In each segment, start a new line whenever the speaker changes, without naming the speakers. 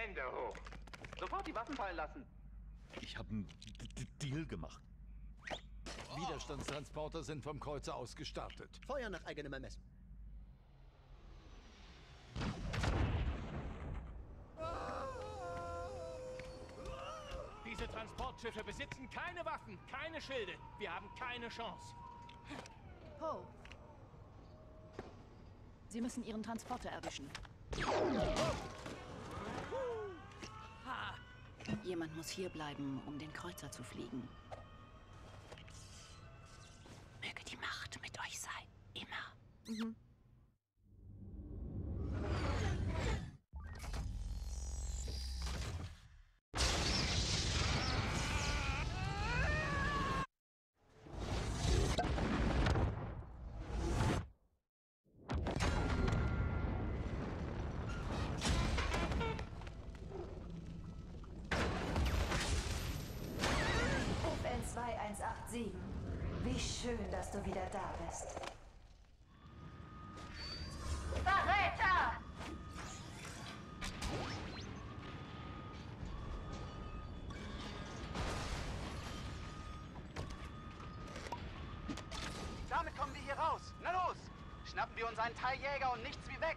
Hände hoch. Sofort die Waffen fallen lassen.
Ich habe einen D -D Deal gemacht.
Widerstandstransporter sind vom Kreuzer aus gestartet.
Feuer nach eigenem Ermessen.
Diese Transportschiffe besitzen keine Waffen, keine Schilde. Wir haben keine Chance.
Poe. Sie müssen Ihren Transporter erwischen. Jemand muss hier bleiben, um den Kreuzer zu fliegen. Möge die Macht mit euch sein. Immer. Mhm.
2187. Wie schön, dass du wieder da bist. Verräter!
Damit kommen wir hier raus. Na los! Schnappen wir uns einen Teiljäger und nichts wie weg.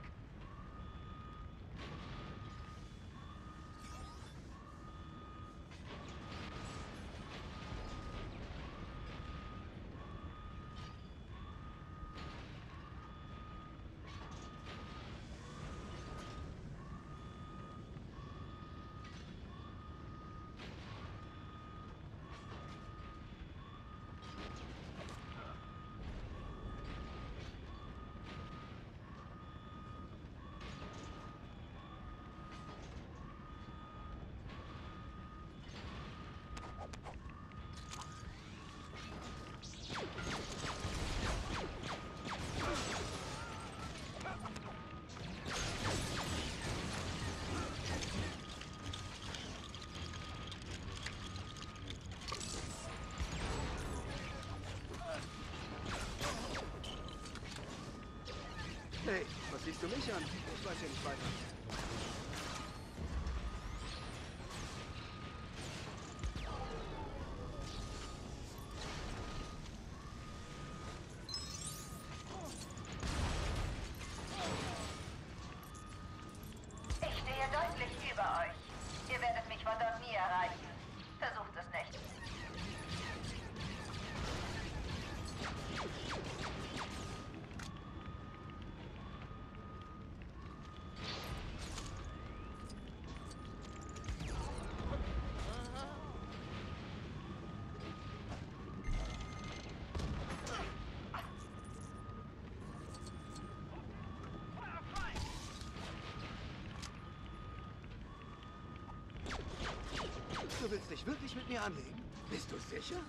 Hey, was siehst du mich an? Ich weiß ja nicht weiter.
Ich stehe deutlich über euch. Ihr werdet mich von dort nie erreichen. Versucht es nicht.
Du willst dich wirklich mit mir anlegen? Bist du sicher?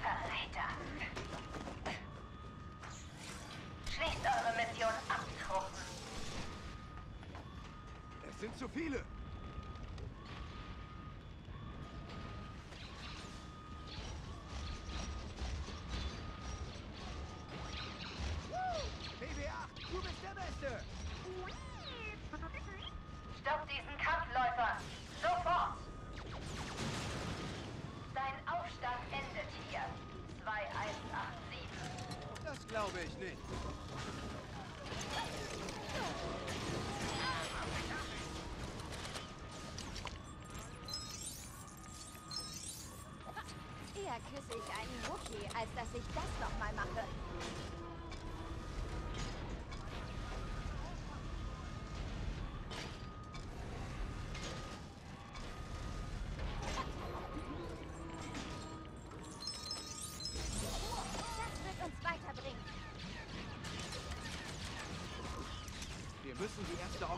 Verräter. Schließt eure Mission ab, Truppen.
Es sind zu viele. Glaube ich nicht.
Eher küsse ich einen Wookie, als dass ich das nochmal mache.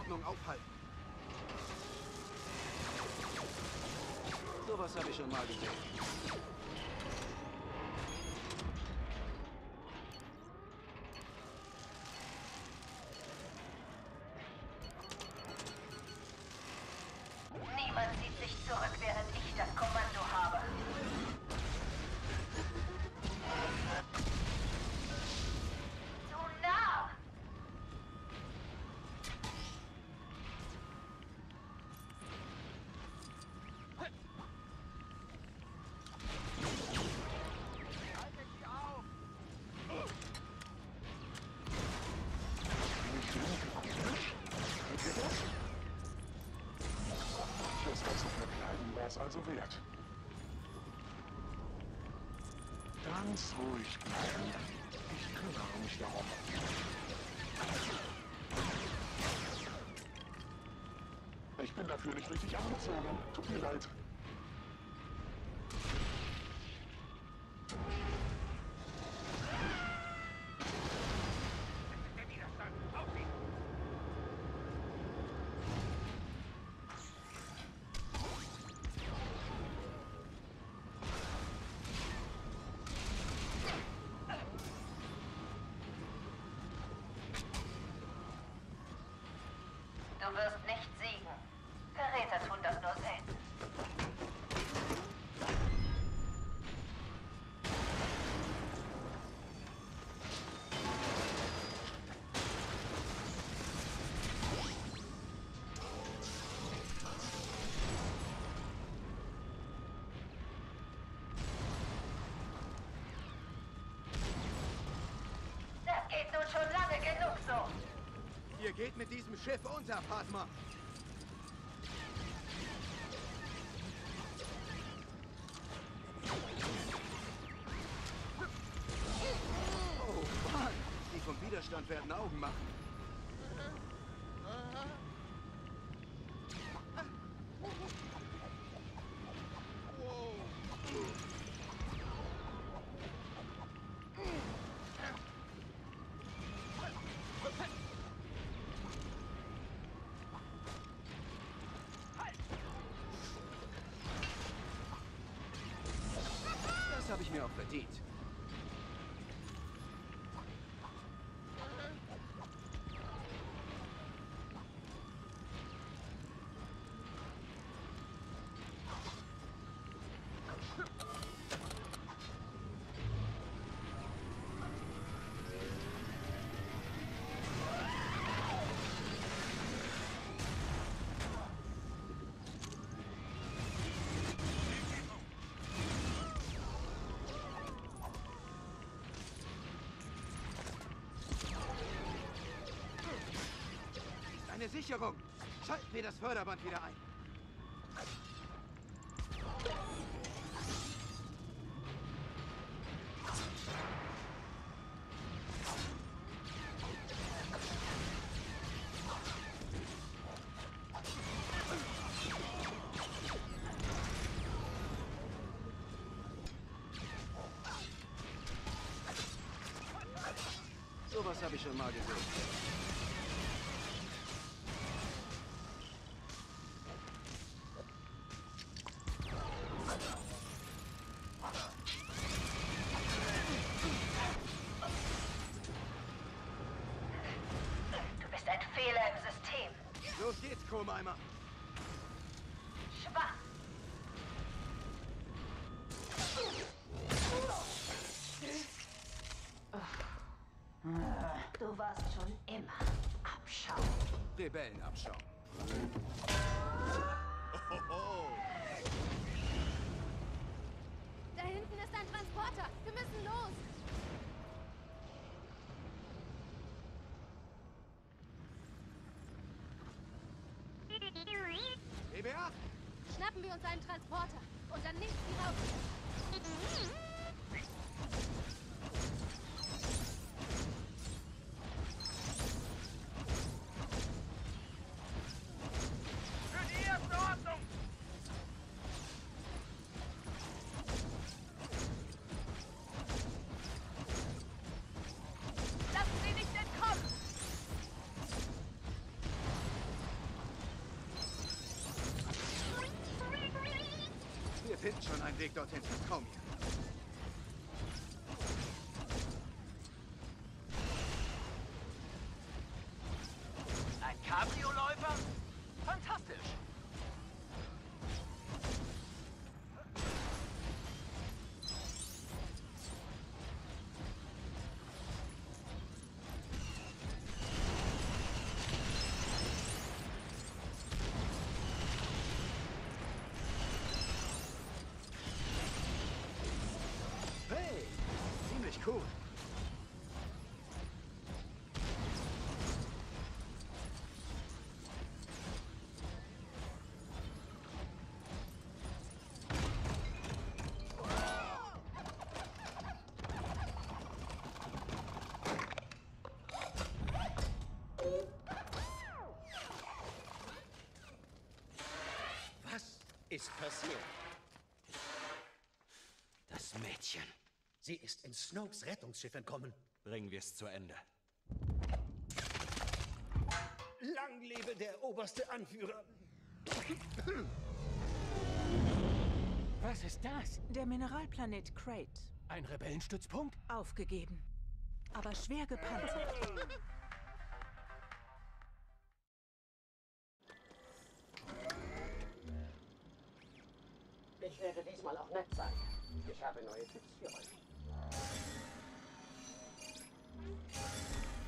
Ordnung aufhalten. Sowas habe ich schon mal gesehen.
Ganz ruhig bleiben. Ich kümmere mich darum. Ich bin dafür nicht richtig angezogen. Tut mir leid.
Du wirst nicht siegen. Verräter tun das nur selten. Das geht nun schon lange genug so.
Ihr geht mit diesem Schiff unter, Padma. Oh Mann, die vom Widerstand werden Augen machen. Das habe Sicherung. Schalten wir das Förderband wieder ein. Sowas habe ich schon mal gesehen. Kohlmeimer.
Schwach. Du warst schon immer Abschau.
Rebellenabschau.
Da hinten ist ein Transporter. Wir müssen los.
EBA?
Schnappen wir uns einen Transporter. Und dann nichts wie raus.
Schon einen Weg dorthin, vertrau mir.
Ein Cabrio-Läufer? Fantastisch.
Hey, ziemlich cool.
Was ist passiert?
Das Mädchen.
Sie ist in Snokes Rettungsschiff entkommen.
Bringen wir es zu Ende.
Lang lebe der oberste Anführer.
Was ist das?
Der Mineralplanet Crate.
Ein Rebellenstützpunkt?
Aufgegeben. Aber schwer gepanzert.
Ich werde diesmal auch nett sein. Ich habe neue Tipps für euch. Thank you.